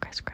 crest, crest,